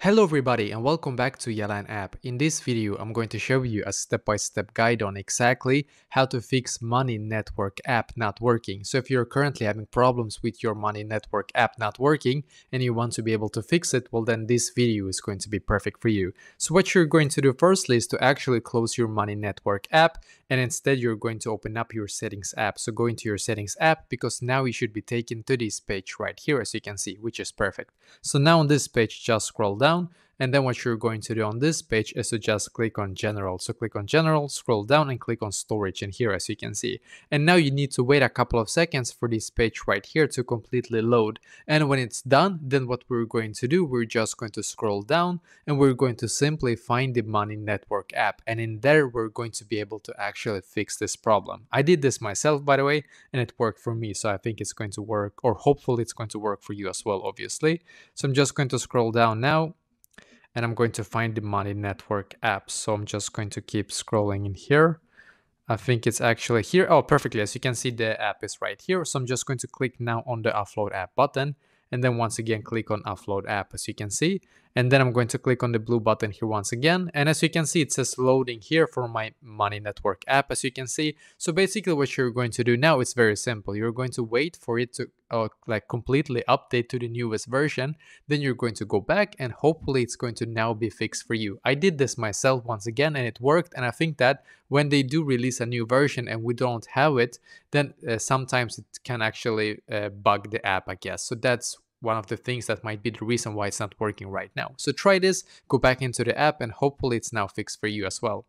Hello everybody and welcome back to Yalan app. In this video, I'm going to show you a step-by-step -step guide on exactly how to fix Money Network app not working. So if you're currently having problems with your Money Network app not working and you want to be able to fix it, well then this video is going to be perfect for you. So what you're going to do firstly is to actually close your Money Network app and instead you're going to open up your settings app. So go into your settings app because now you should be taken to this page right here as you can see, which is perfect. So now on this page, just scroll down down and then what you're going to do on this page is to just click on general. So click on general, scroll down and click on storage in here as you can see. And now you need to wait a couple of seconds for this page right here to completely load. And when it's done, then what we're going to do, we're just going to scroll down and we're going to simply find the Money Network app. And in there, we're going to be able to actually fix this problem. I did this myself, by the way, and it worked for me. So I think it's going to work or hopefully it's going to work for you as well, obviously. So I'm just going to scroll down now and I'm going to find the Money Network app. So I'm just going to keep scrolling in here. I think it's actually here. Oh, perfectly. As you can see, the app is right here. So I'm just going to click now on the offload app button and then once again click on offload app as you can see and then I'm going to click on the blue button here once again and as you can see it says loading here for my money network app as you can see so basically what you're going to do now is very simple you're going to wait for it to uh, like completely update to the newest version then you're going to go back and hopefully it's going to now be fixed for you I did this myself once again and it worked and I think that when they do release a new version and we don't have it then uh, sometimes it can actually uh, bug the app I guess so that's one of the things that might be the reason why it's not working right now. So try this, go back into the app and hopefully it's now fixed for you as well.